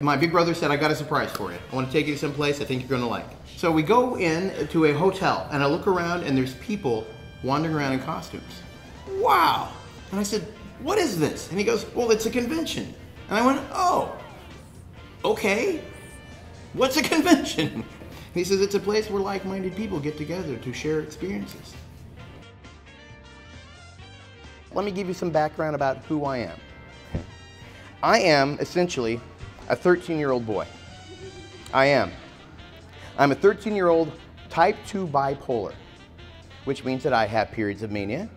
My big brother said, I got a surprise for you. I want to take you to some place I think you're going to like. So we go in to a hotel and I look around and there's people wandering around in costumes. Wow. And I said, what is this? And he goes, well, it's a convention. And I went, oh, okay. What's a convention? He says, it's a place where like-minded people get together to share experiences. Let me give you some background about who I am. I am essentially a 13 year old boy. I am. I'm a 13 year old type 2 bipolar, which means that I have periods of mania,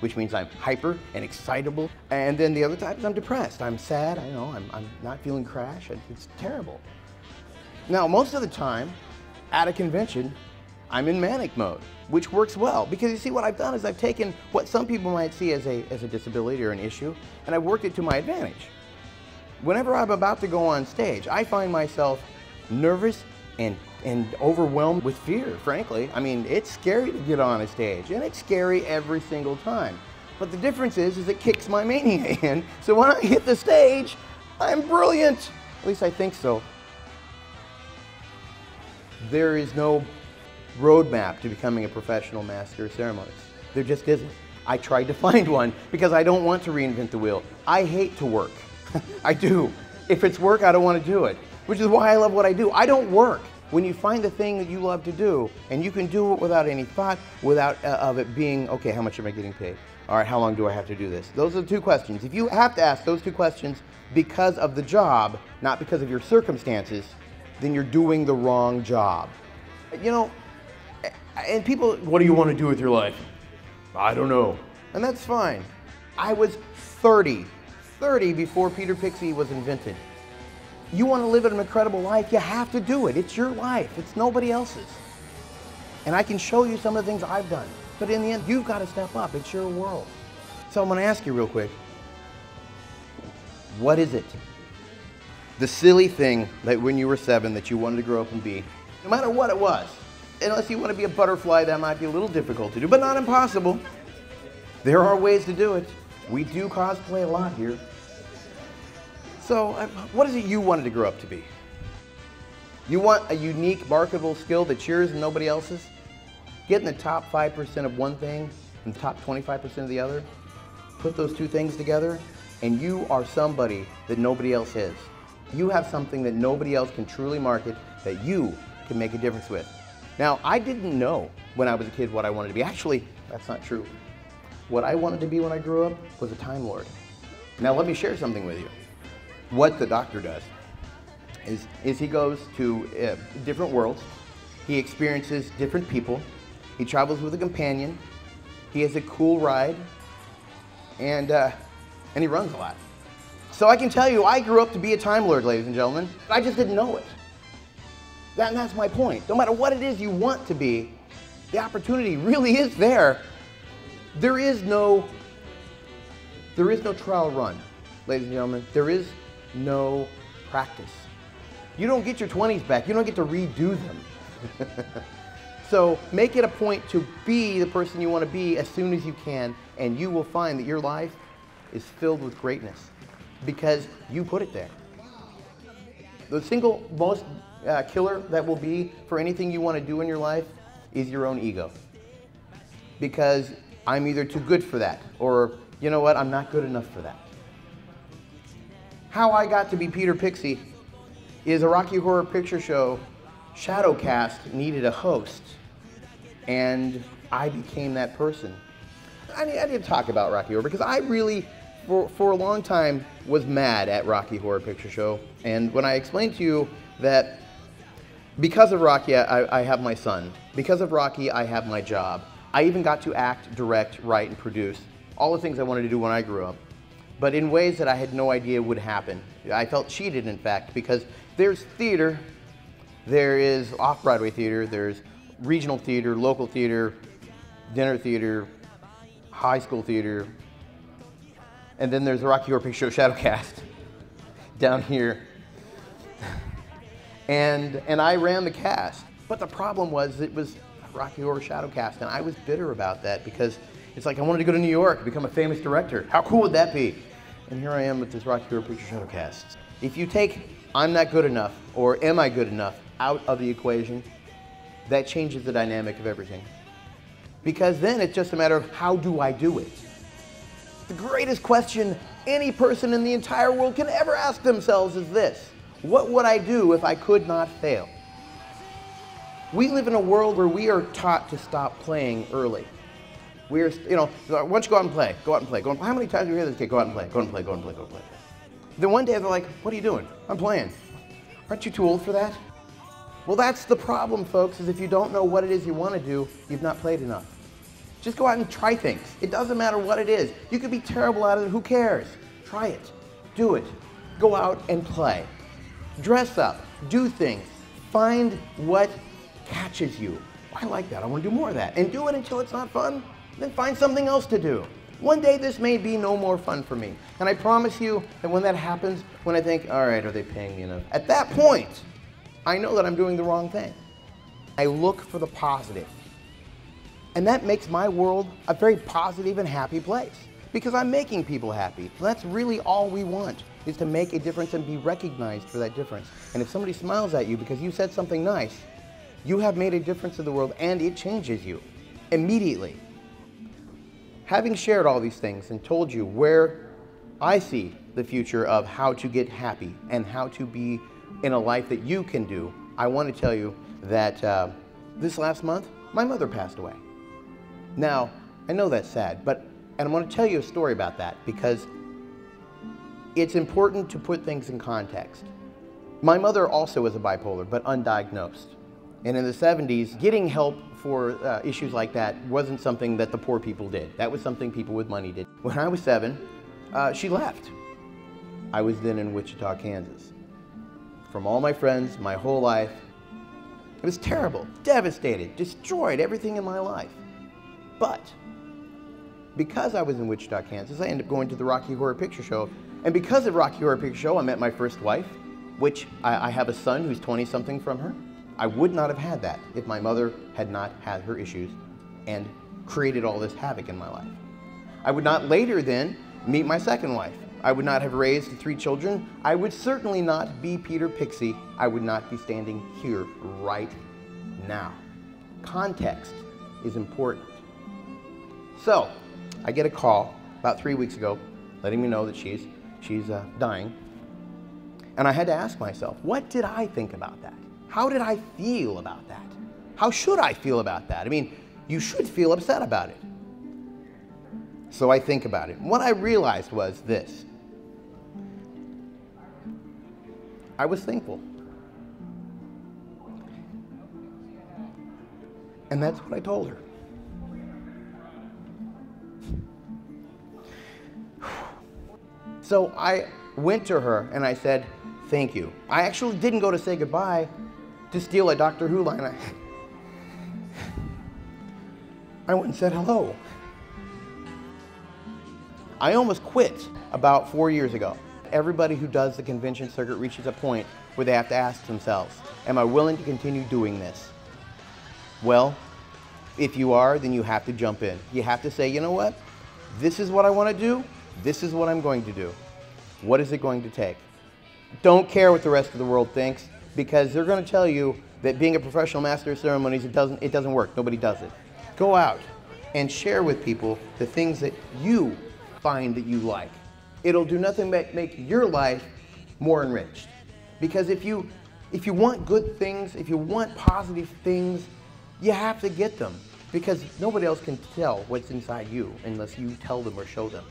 which means I'm hyper and excitable. And then the other times I'm depressed. I'm sad, I know, I'm, I'm not feeling crash, it's terrible. Now, most of the time, at a convention, I'm in manic mode, which works well because you see what I've done is I've taken what some people might see as a, as a disability or an issue and I've worked it to my advantage. Whenever I'm about to go on stage, I find myself nervous and, and overwhelmed with fear, frankly. I mean, it's scary to get on a stage, and it's scary every single time. But the difference is, is it kicks my mania in, so when I hit the stage, I'm brilliant. At least I think so. There is no roadmap to becoming a professional master of ceremonies. There just isn't. I tried to find one because I don't want to reinvent the wheel. I hate to work. I do. If it's work, I don't want to do it, which is why I love what I do. I don't work. When you find the thing that you love to do, and you can do it without any thought, without uh, of it being, okay, how much am I getting paid? All right, how long do I have to do this? Those are the two questions. If you have to ask those two questions because of the job, not because of your circumstances, then you're doing the wrong job. You know, and people, what do you want to do with your life? I don't know. And that's fine. I was 30 30 before Peter Pixie was invented. You want to live an incredible life, you have to do it. It's your life, it's nobody else's. And I can show you some of the things I've done. But in the end, you've got to step up. It's your world. So I'm going to ask you real quick what is it? The silly thing that when you were seven that you wanted to grow up and be, no matter what it was. Unless you want to be a butterfly, that might be a little difficult to do, but not impossible. There are ways to do it. We do cosplay a lot here. So, uh, what is it you wanted to grow up to be? You want a unique, marketable skill that's yours and nobody else's? Get in the top 5% of one thing and the top 25% of the other? Put those two things together, and you are somebody that nobody else is. You have something that nobody else can truly market that you can make a difference with. Now, I didn't know when I was a kid what I wanted to be. Actually, that's not true. What I wanted to be when I grew up was a Time Lord. Now let me share something with you. What the doctor does is, is he goes to uh, different worlds, he experiences different people, he travels with a companion, he has a cool ride, and, uh, and he runs a lot. So I can tell you, I grew up to be a Time Lord, ladies and gentlemen. I just didn't know it. That, and that's my point. No matter what it is you want to be, the opportunity really is there there is no, there is no trial run, ladies and gentlemen. There is no practice. You don't get your 20s back. You don't get to redo them. so make it a point to be the person you want to be as soon as you can, and you will find that your life is filled with greatness because you put it there. The single most uh, killer that will be for anything you want to do in your life is your own ego. Because I'm either too good for that, or you know what, I'm not good enough for that. How I got to be Peter Pixie is a Rocky Horror Picture Show Shadowcast needed a host, and I became that person. I need, I to talk about Rocky Horror because I really, for, for a long time, was mad at Rocky Horror Picture Show. And when I explained to you that because of Rocky, I, I have my son, because of Rocky, I have my job, I even got to act, direct, write, and produce. All the things I wanted to do when I grew up. But in ways that I had no idea would happen. I felt cheated, in fact, because there's theater, there is off-Broadway theater, there's regional theater, local theater, dinner theater, high school theater, and then there's the Rocky Horror Picture Show Shadowcast down here. And, and I ran the cast. But the problem was it was Rocky Horror Shadowcast, and I was bitter about that because it's like I wanted to go to New York, become a famous director. How cool would that be? And here I am with this Rocky Horror Picture Shadowcast. If you take I'm not good enough or am I good enough out of the equation, that changes the dynamic of everything. Because then it's just a matter of how do I do it? The greatest question any person in the entire world can ever ask themselves is this What would I do if I could not fail? We live in a world where we are taught to stop playing early. We're, you know, why don't you go out and play? Go out and play. Go out, how many times do you hear this kid? Go out and play. Go out and play. Go out and play. Go out and play. Then one day they're like, what are you doing? I'm playing. Aren't you too old for that? Well, that's the problem, folks, is if you don't know what it is you want to do, you've not played enough. Just go out and try things. It doesn't matter what it is. You could be terrible at it. Who cares? Try it. Do it. Go out and play. Dress up. Do things. Find what catches you. I like that. I want to do more of that. And do it until it's not fun. Then find something else to do. One day this may be no more fun for me. And I promise you that when that happens, when I think, all right, are they paying me enough? At that point, I know that I'm doing the wrong thing. I look for the positive. And that makes my world a very positive and happy place because I'm making people happy. That's really all we want is to make a difference and be recognized for that difference. And if somebody smiles at you because you said something nice, you have made a difference in the world and it changes you immediately. Having shared all these things and told you where I see the future of how to get happy and how to be in a life that you can do, I want to tell you that uh, this last month, my mother passed away. Now, I know that's sad, but, and I want to tell you a story about that because it's important to put things in context. My mother also was a bipolar, but undiagnosed. And in the 70s, getting help for uh, issues like that wasn't something that the poor people did. That was something people with money did. When I was seven, uh, she left. I was then in Wichita, Kansas. From all my friends, my whole life, it was terrible, devastated, destroyed everything in my life. But because I was in Wichita, Kansas, I ended up going to the Rocky Horror Picture Show. And because of Rocky Horror Picture Show, I met my first wife, which I, I have a son who's 20 something from her. I would not have had that if my mother had not had her issues and created all this havoc in my life. I would not later then meet my second wife. I would not have raised three children. I would certainly not be Peter Pixie. I would not be standing here right now. Context is important. So, I get a call about three weeks ago letting me know that she's, she's uh, dying. And I had to ask myself, what did I think about that? How did I feel about that? How should I feel about that? I mean, you should feel upset about it. So I think about it. What I realized was this I was thankful. And that's what I told her. So I went to her and I said, Thank you. I actually didn't go to say goodbye to steal a Doctor Who line. I, I went and said hello. I almost quit about four years ago. Everybody who does the convention circuit reaches a point where they have to ask themselves, am I willing to continue doing this? Well, if you are, then you have to jump in. You have to say, you know what? This is what I want to do. This is what I'm going to do. What is it going to take? Don't care what the rest of the world thinks because they're going to tell you that being a professional master of ceremonies, it doesn't, it doesn't work. Nobody does it. Go out and share with people the things that you find that you like. It'll do nothing but make your life more enriched. Because if you, if you want good things, if you want positive things, you have to get them. Because nobody else can tell what's inside you unless you tell them or show them.